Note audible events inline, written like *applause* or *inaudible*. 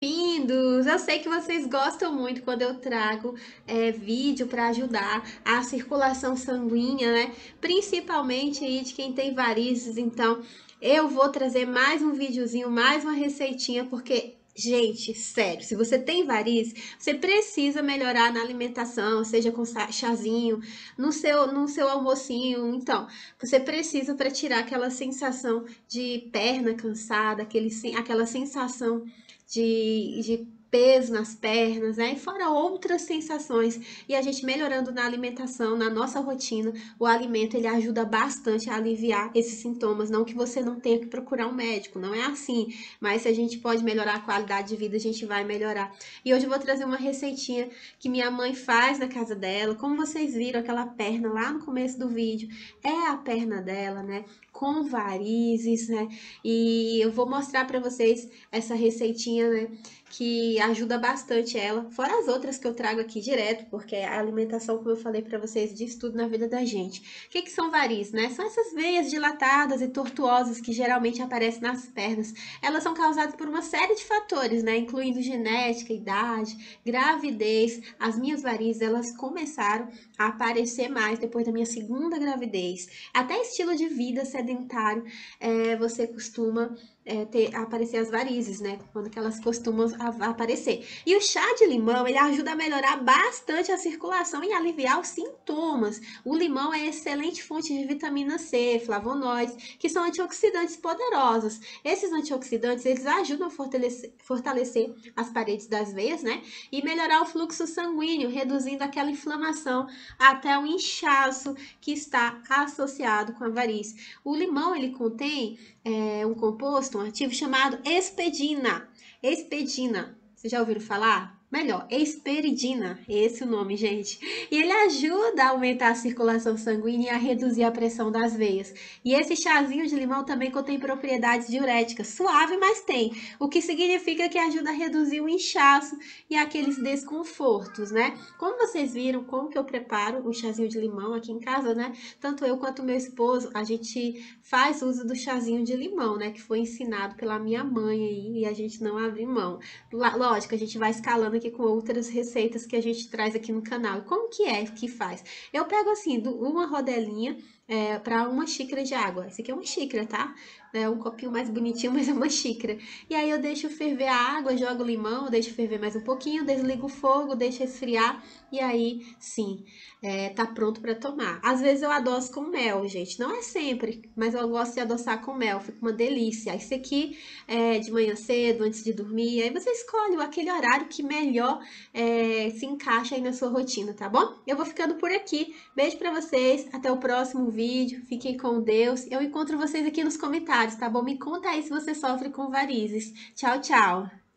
Bem-vindos! Eu sei que vocês gostam muito quando eu trago é, vídeo para ajudar a circulação sanguínea, né? Principalmente aí de quem tem varizes, então eu vou trazer mais um videozinho, mais uma receitinha, porque Gente, sério, se você tem varizes, você precisa melhorar na alimentação, seja com chazinho, no seu, no seu almocinho. Então, você precisa para tirar aquela sensação de perna cansada, aquele, aquela sensação de, de peso nas pernas, né? E fora outras sensações. E a gente melhorando na alimentação, na nossa rotina, o alimento ele ajuda bastante a aliviar esses sintomas. Não que você não tenha que procurar um médico, não é assim. Mas se a gente pode melhorar a qualidade de vida, a gente vai melhorar. E hoje eu vou trazer uma receitinha que minha mãe faz na casa dela. Como vocês viram, aquela perna lá no começo do vídeo, é a perna dela, né? Com varizes, né? E eu vou mostrar para vocês essa receitinha, né? Que ajuda bastante ela, fora as outras que eu trago aqui direto, porque a alimentação, como eu falei para vocês, diz tudo na vida da gente. O que, que são varizes, né? São essas veias dilatadas e tortuosas que geralmente aparecem nas pernas. Elas são causadas por uma série de fatores, né? Incluindo genética, idade, gravidez. As minhas varizes, elas começaram a aparecer mais depois da minha segunda gravidez. Até estilo de vida sedentário, é, você costuma é, ter, aparecer as varizes, né? Quando que elas costumam a, aparecer. E o chá de limão, ele ajuda a melhorar bastante a circulação e aliviar os sintomas. O limão é excelente fonte de vitamina C, flavonoides, que são antioxidantes poderosos. Esses antioxidantes, eles ajudam a fortalecer, fortalecer as paredes das veias, né? E melhorar o fluxo sanguíneo, reduzindo aquela inflamação até o inchaço que está associado com a variz. O limão, ele contém é, um composto, um ativo chamado expedina. Expedina. Vocês já ouviram falar? Melhor, esperidina, esse é o nome, gente. E ele ajuda a aumentar a circulação sanguínea e a reduzir a pressão das veias. E esse chazinho de limão também contém propriedades diuréticas, suave, mas tem, o que significa que ajuda a reduzir o inchaço e aqueles desconfortos, né? Como vocês viram, como que eu preparo o chazinho de limão aqui em casa, né? Tanto eu quanto meu esposo, a gente faz uso do chazinho de limão, né? Que foi ensinado pela minha mãe aí e a gente não abre mão. Lógico, a gente vai escalando aqui com outras receitas que a gente traz aqui no canal. Como que é que faz? Eu pego assim, uma rodelinha é, para uma xícara de água. Esse aqui é uma xícara, tá? É um copinho mais bonitinho, *laughs* mas é uma xícara. E aí eu deixo ferver a água, jogo o limão, deixo ferver mais um pouquinho, desligo o fogo, deixo esfriar e aí sim, é, tá pronto para tomar. Às vezes eu adoço com mel, gente. Não é sempre, mas eu gosto de adoçar com mel, fica uma delícia. Esse aqui é de manhã cedo, antes de dormir. Aí você escolhe aquele horário que melhor é, se encaixa aí na sua rotina, tá bom? Eu vou ficando por aqui. Beijo para vocês, até o próximo vídeo. Fiquem com Deus. Eu encontro vocês aqui nos comentários, tá bom? Me conta aí se você sofre com varizes. Tchau, tchau!